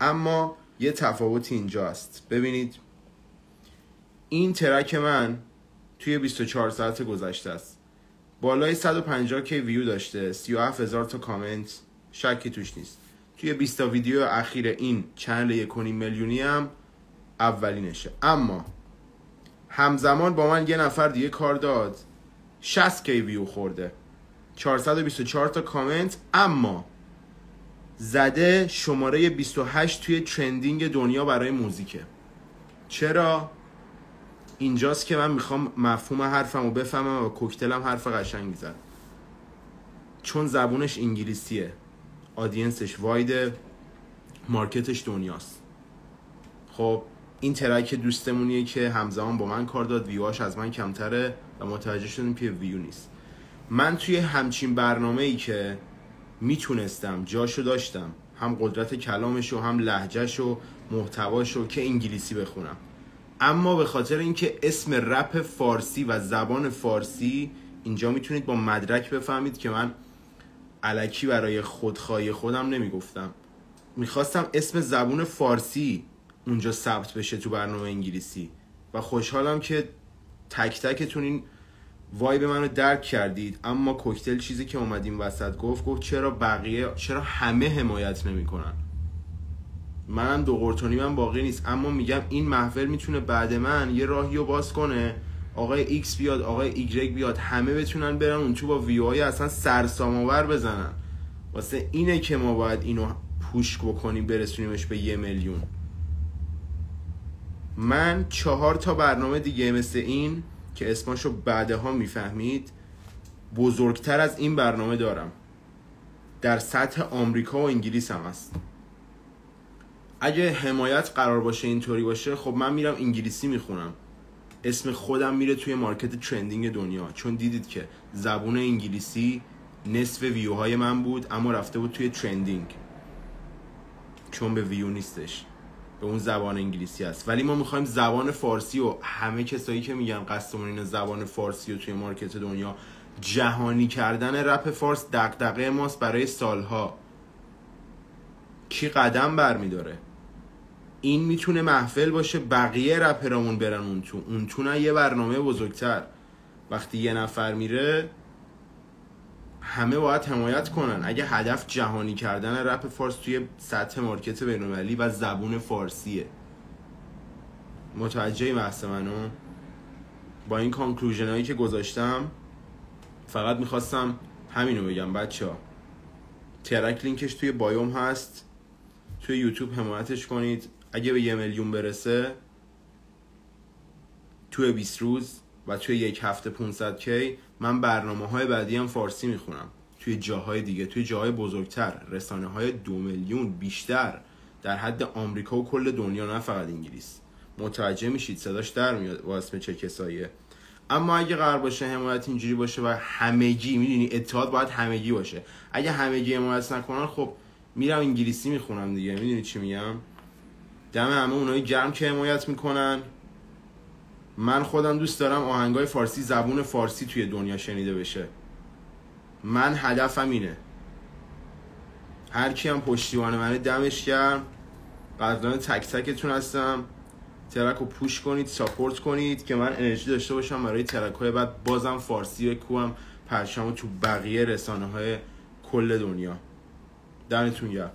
اما یه تفاوت اینجاست. ببینید این track من توی 24 ساعت گذشته است. بالای 150 K view داشته 37 هزار تا کامنت شکی توش نیست. توی 20 تا ویدیو اخیر این چنل یکونی میلیونی هم اولینشه. اما همزمان با من یه نفر دیگه کار داد. 60 K view خورده. 424 تا کامنت اما زده شماره 28 توی trending دنیا برای موزیکه. چرا؟ اینجاست که من می‌خوام مفهوم حرفم رو بفهمونم و کوکتلم حرف قشنگ زد. چون زبونش انگلیسیه. audience ش wide market ش دنیاست. خب این track دوستمونیه که همزمان با من کار داد. ویواش از من کمتره و متوجه شدیم که ویو نیست. من توی همچین برنامه ای که می‌تونستم جاشو داشتم. هم قدرت کلامش و هم لحجهش و محتواش و که انگلیسی بخونم. اما به خاطر اینکه اسم رپ فارسی و زبان فارسی اینجا می‌تونید با مدرک بفهمید که من علکی برای خودخواهی خودم نمی‌گفتم. می‌خواستم اسم زبون فارسی اونجا ثبت بشه تو برنامه انگلیسی. و خوشحالم که تک تکتون این vibe منو درک کردید. اما کوکتل چیزی که اومدیم وسط گفت گفت چرا بقیه چرا همه حمایت نمی‌کنن؟ منم دو قرت و نیمم باقی نیست. اما میگم این محفل می‌تونه بعد من یه راهی رو باز کنه. آقای ایکس بیاد آقای ایگرگ بیاد همه بتونن برن اون تو با ویو های اصلا سرسام‌آور بزنن. واسه اینه که ما باید اینو push بکنیم برسونیمش به یه میلیون. من چهار تا برنامه دیگه مثل این که اسماشو بعدها می‌فهمید بزرگتر از این برنامه دارم. در سطح آمریکا و انگلیس هم هست. اگه حمایت قرار باشه اینطوری باشه خب من میرم انگلیسی می‌خونم. اسم خودم میره توی market trending دنیا. چون دیدید که زبون انگلیسی نصف ویوهای من بود اما رفته بود توی trending. چون به ویو نیستش. به اون زبان انگلیسی است ولی ما می‌خوایم زبان فارسی و همه کسایی که میگن قصدمون اینه زبان فارسی و توی مارکت دنیا جهانی کردن رپ فارس دقدقه ماست برای سالها. کی قدم برمیداره؟ این می‌تونه محفل باشه بقیه رپرامون برن اون تو. اون تو یه برنامه بزرگتر. وقتی یه نفر میره همه باید حمایت کنن. اگه هدف جهانی کردن رپ فارس توی سطح market بین‌المللی و زبون فارسیه. متوجه بحث منو؟ با این conclusion هایی که گذاشتم فقط می‌خواستم همینو بگم بچه ها track لینکش توی bio م هست. توی یوتیوب حمایتش کنید. اگه به یه میلیون برسه توی 20 روز و توی یک هفته 500 کی من برنامه های بعدی هم فارسی می‌خونم. توی جاهای دیگه توی جاهای بزرگتر رسانه های دو میلیون بیشتر. در حد آمریکا و کل دنیا نه فقط انگلیس. متوجه میشید صداش در میاد اسم چه کساییه اما اگه قرار باشه حمایت اینجوری باشه و همگی می‌دونی اتحاد باید همگی باشه. اگه همگی حمایت نکنن خب میرم انگلیسی می‌خونم دیگه. می‌دونی چی میگم؟ دم همه اونایی گرم که حمایت می‌کنن. من خودم دوست دارم آهنگای فارسی زبون فارسی توی دنیا شنیده بشه. من هدفم اینه. هر کی هم پشتیبان منه دمش گرم. قدردان تک تکتون هستم. ترک رو پوش کنید ساپورت کنید که من انرژی داشته باشم برای ترک های بعد. بازم فارسی بکوام پرچم تو بقیه رسانه های کل دنیا. دمتون گرم.